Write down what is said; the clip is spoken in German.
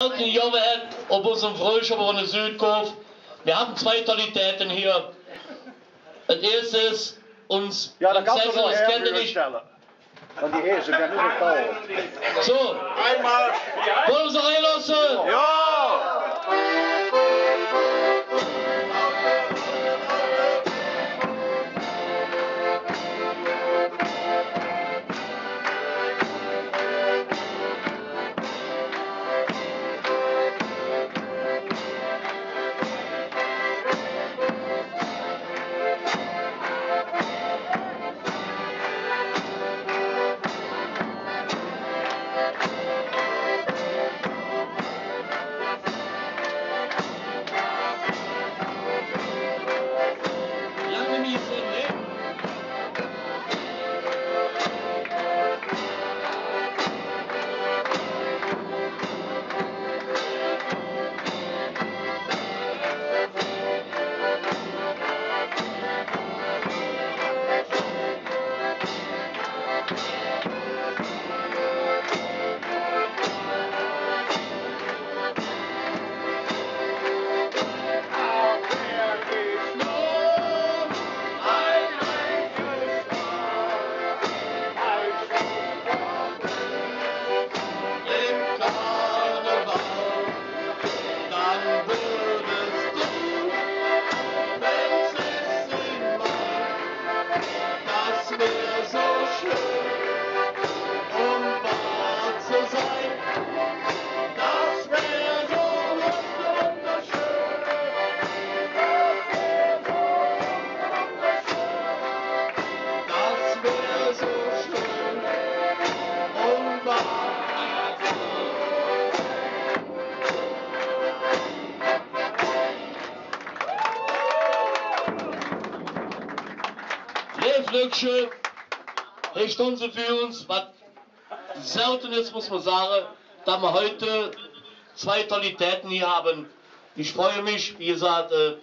Die Jungen op unserem Fröschebrunnen Südkurve. Wir haben zwei Qualitäten hier. Das erste ist uns Ja, dan kan Sänger, ze nog das kennt ihr nicht. Want die eerste, ik ben nu. So, Einmal. wollen Sie reinlassen? Ja! Thank you. Das Lüksche, eine Stunde für uns, was selten ist, muss man sagen, da wir heute zwei Qualitäten hier haben. Ich freue mich, wie gesagt, äh,